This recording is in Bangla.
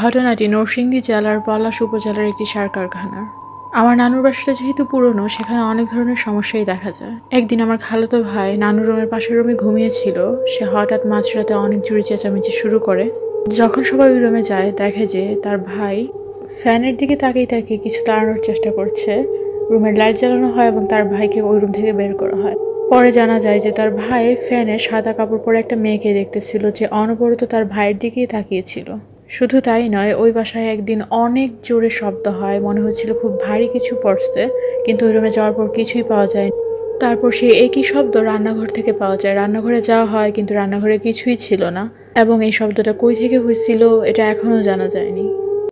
ঘটনাটি নরসিংদী জেলার পলাশ উপজেলার একটি সার কারখানার। আমার নানুর বাসাটা যেহেতু পুরনো, সেখানে অনেক ধরনের সমস্যাই দেখা যায়। একদিন আমার খালাতো ভাই নানুর রুমের পাশের রুমে ঘুমিয়েছিল। সে হঠাৎ মাঝরাতে অনেক জোরে চেঁচামেচি শুরু করে। যখন সবাই ওই রুমে যায়, দেখে যে তার ভাই ফ্যানের দিকে তাকিয়ে তাকিয়ে কিছু তাড়ানোর চেষ্টা করছে। রুমের লাইট জ্বালানো হয় এবং তার ভাইকে ওই রুম থেকে বের করা হয়। পরে জানা যায় যে তার ভাই ফ্যানে সাদা কাপড় পরে একটা মেয়েকে দেখতেছিল যে অনবরত তার ভাইয়ের দিকেই তাকিয়েছিল। শুধু তাই নয়, ওই বাসায় একদিন অনেক জোরে শব্দ হয়, মনে হচ্ছিল খুব ভারী কিছু পড়ছে, কিন্তু ওই রুমে যাওয়ার পর কিছুই পাওয়া যায় তারপর সেই একই শব্দ রান্নাঘর থেকে পাওয়া যায়। রান্নাঘরে যাওয়া হয়, কিন্তু রান্নাঘরে কিছুই ছিল না। এবং এই শব্দটা কই থেকে হয়েছিল এটা এখনও জানা যায়নি।